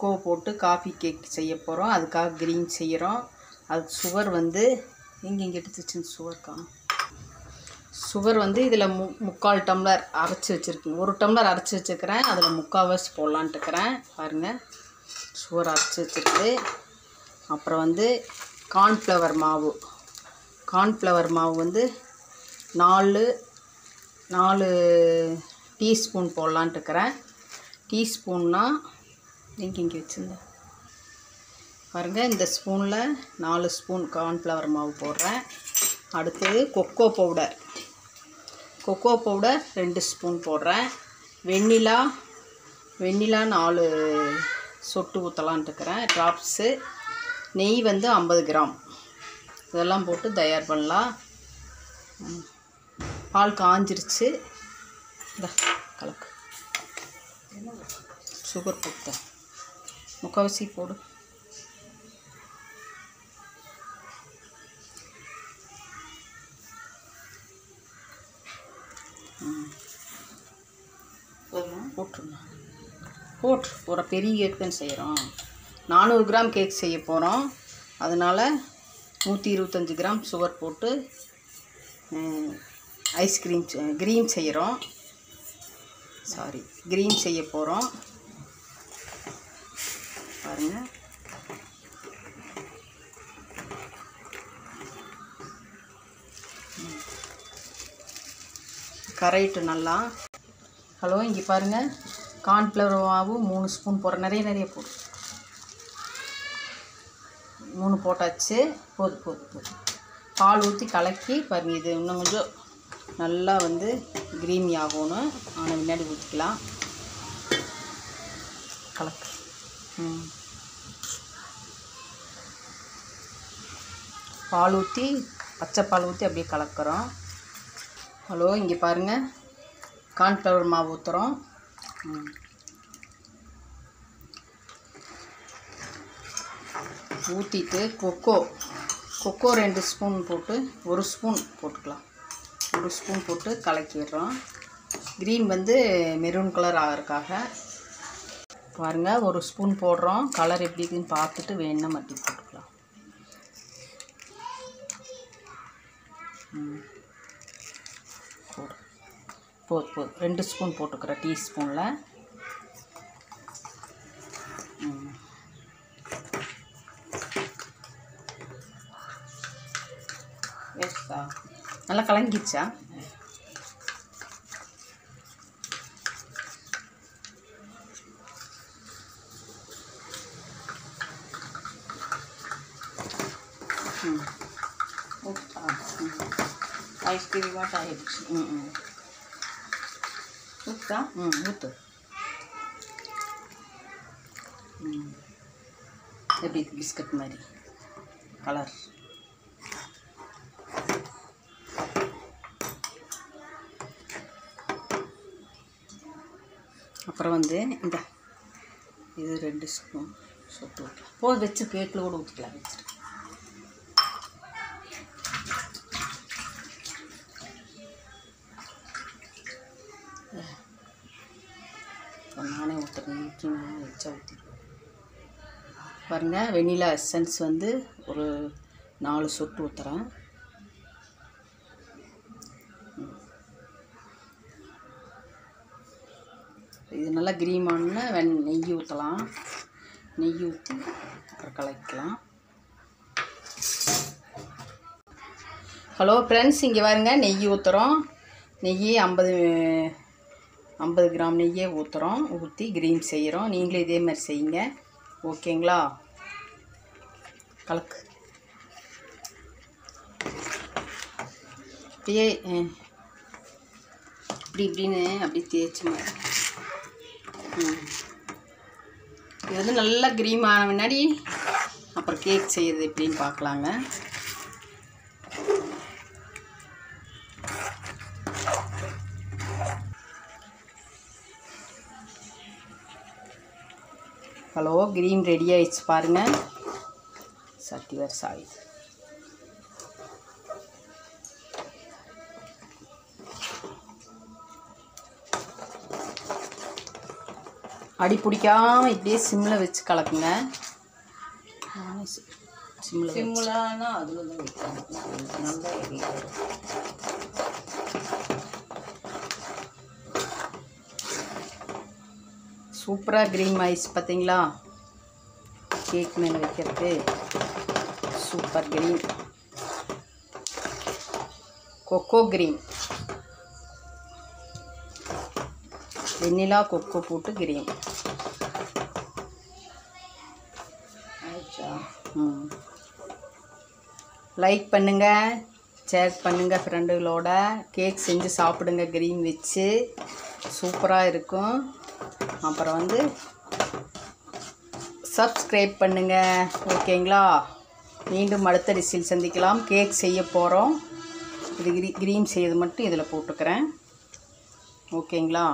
கொக்கோ போட்டு coffee cake செய்ய போகிறோம் அதுக்காக க்ரீன் செய்கிறோம் அது சுகர் வந்து எங்கே இங்கே எடுத்து வச்சு சுகர் காணும் சுகர் வந்து இதில் மு முக்கால் டம்ளர் அரைச்சி வச்சுருக்கேன். ஒரு டம்ளர் அரைச்சி வச்சுருக்கிறேன். அதில் முக்கால்வாசி போடலான்ட்டு இருக்கிறேன். பாருங்கள் சுகர் அரைச்சி வச்சுருக்கு. அப்புறம் வந்து கார்ன்ஃப்ளவர் மாவு. கார்ன்ஃப்ளவர் மாவு வந்து நாலு நாலு டீஸ்பூன் போடலான்ட்டுக்கிறேன் டீஸ்பூன்னால் டீஸ்பூன்னா இங்கே வச்சுருந்தேன் பாருங்கள் இந்த ஸ்பூனில் நாலு ஸ்பூன் கார்ன்ஃப்ளவர் மாவு போடுறேன். அடுத்தது கொக்கோ பவுடர். கொக்கோ பவுடர் ரெண்டு ஸ்பூன் போடுறேன். வெண்ணிலா வெண்ணிலா நாலு சொட்டு ஊற்றலான்ட்டு இருக்கிறேன். ட்ராப்ஸு நெய் வந்து ஐம்பது கிராம். இதெல்லாம் போட்டு தயார் பண்ணலாம். பால் காஞ்சிருச்சு. இந்த கலக்கு. சுகர் போட்டேன் முக்கால்வாசி போடு. போட்டுருணும் போட்டு ஒரு பெரிய கேக் தான் செய்கிறோம் நானூறு கிராம் கேக் செய்ய போகிறோம் அதனால் நூற்றி இருபத்தஞ்சி கிராம் சுகர் போட்டு ஐஸ்கிரீம் க்ரீம் செய்கிறோம் சாரி க்ரீம் செய்ய போகிறோம் பாருங்கள் கரையிட்டு நல்லா. ஹலோ இங்கே பாருங்கள் கார்ன்ஃப்ளவர் மாவு மூணு ஸ்பூன் போடுற நிறைய நிறைய போடு. மூணு போட்டாச்சு. போது போது போது. பால் ஊற்றி கலக்கி பாருங்க இது இன்னும் கொஞ்சம் நல்லா வந்து கிரீமி ஆகணும். ஆனால் முன்னாடி ஊற்றிக்கலாம் கலக்கு. ம். பால் ஊற்றி பச்சை பால் ஊற்றி அப்படியே கலக்கிறோம். ஹலோ இங்கே பாருங்கள் கார்ன்ஃப்ளவர் மாவு ஊற்றுறோம் ஊற்றிட்டு கொக்கோ கொக்கோ ரெண்டு ஸ்பூன் போட்டு ஒரு ஸ்பூன் போட்டுக்கலாம். ஒரு ஸ்பூன் போட்டு கலக்கிடுறோம். க்ரீன் வந்து மெரூன் கலர் ஆகிறதுக்காக பாருங்கள் ஒரு ஸ்பூன் போடுறோம். கலர் எப்படி இருக்குன்னு பார்த்துட்டு வேணும்னா மட்டி போட்டுக்கலாம். ம். போடு. போது ரெண்டு ஸ்பூன் போட்டுக்கிறேன் டீஸ்பூனில். ம். வேஸ்டா நல்லா கலங்கிச்சா ம் ஊத்தா ம் ஐஸ்கிரீம் வாட் ஆயிடுச்சு ம் ம் ஊத்தா ம் ஊற்று ம் எப்படி பிஸ்கட் மாதிரி கலர் அப்புறம் வந்து இந்த இது ரெண்டு ஸ்பூன் சொட்டு ஊற்றலாம். போது வச்சு கேக்கில் கூட ஊற்றிக்கலாம் வச்சுரு இப்போ நானே ஊற்றுறேன் ஊற்றி நானே ஊற்றிடுவேன் பாருங்கள் வெண்ணிலா எசன்ஸ் வந்து ஒரு நாலு சொட்டு ஊற்றுறேன் இது நல்லா கிரீமான வெண் நெய் ஊற்றலாம் நெய் ஊற்றி அப்புறம் கலக்கலாம். ஹலோ ஃப்ரெண்ட்ஸ் இங்கே பாருங்க நெய் ஊற்றுறோம் நெய் ஐம்பது ஐம்பது கிராம் நெய்யே ஊற்றுறோம் ஊற்றி கிரீம் செய்கிறோம் நீங்களே இதே மாதிரி செய்யுங்க. ஓகேங்களா? கலக்கு. அப்படியே இப்படி இப்படின்னு அப்படி தேய்ச்சி ம். இது வந்து நல்லா க்ரீம் ஆன முன்னாடி அப்புறம் கேக் செய்யறது எப்படின்னு பார்க்கலாங்க. ஹலோ கிரீன் ரெடி ஆயிடுச்சு பாருங்கள் சட்டி சாய் அடி பிடிக்காம இப்படியே சிம்மில் வச்சு கலக்குங்க. சிம்மில் சிம்முலானா அதில் தான் வைக்கணும் நல்லா எரியும் சூப்பராக க்ரீன் ஐஸ் பார்த்தீங்களா கேக் மேலே வைக்கிறது. Super green cocoa green vanilla cocoa போட்டு க்ரீன் ம். லைக் பண்ணுங்கள் ஷேர் பண்ணுங்கள் ஃப்ரெண்டுகளோட கேக் செஞ்சு சாப்பிடுங்க க்ரீன் வச்சு. சூப்பராக இருக்கும். அப்புறம் வந்து சப்ஸ்கிரைப் பண்ணுங்கள் ஓகேங்களா? மீண்டும் அடுத்த டிஷ்ஷில் சந்திக்கலாம். கேக் செய்ய போகிறோம் இது க்ரீ க்ரீம் செய்யறது மட்டும் இதில் போட்டுக்கிறேன். ஓகேங்களா?